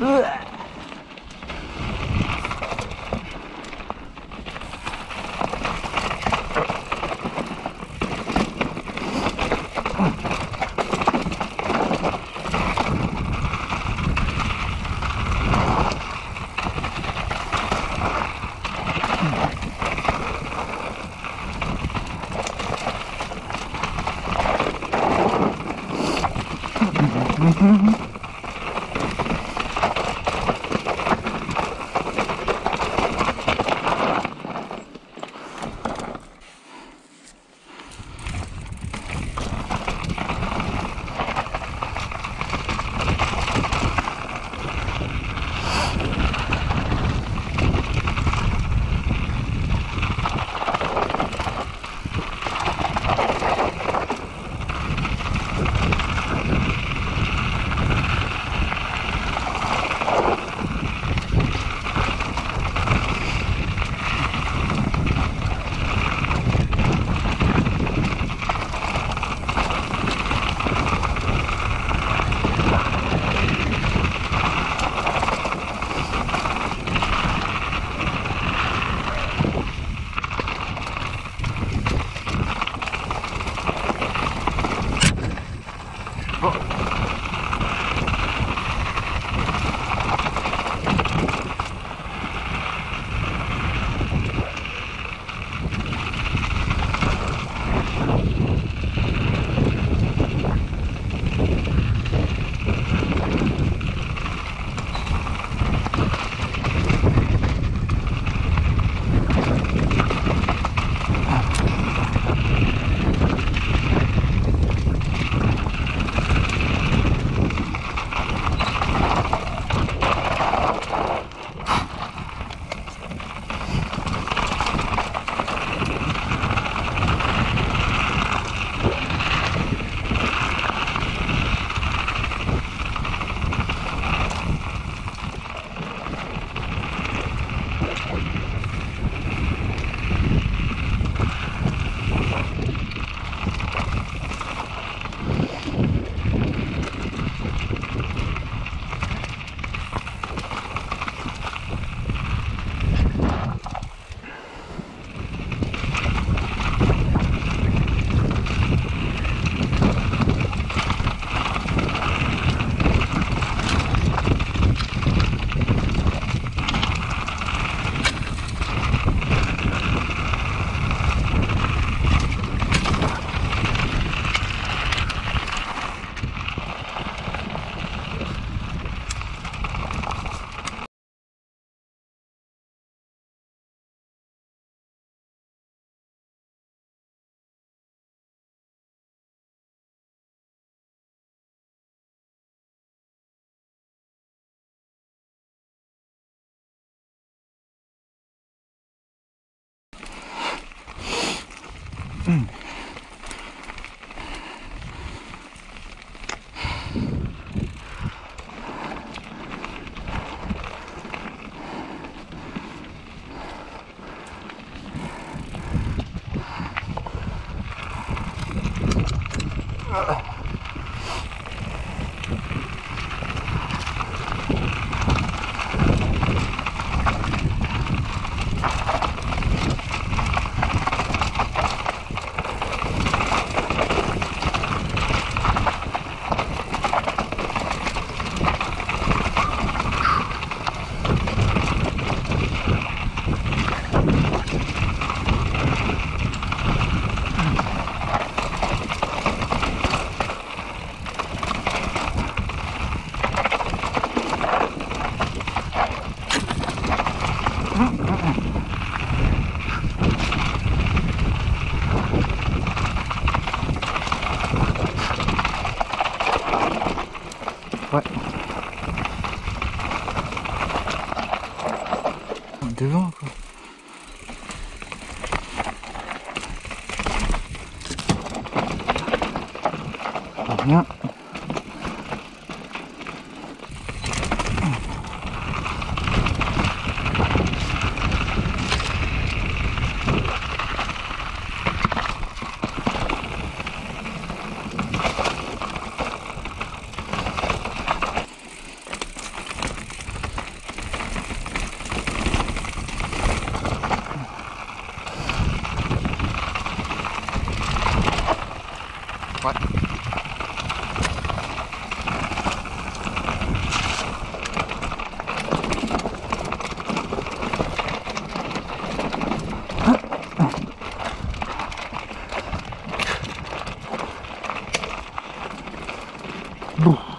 うん。Mm. Rien. What? Brr.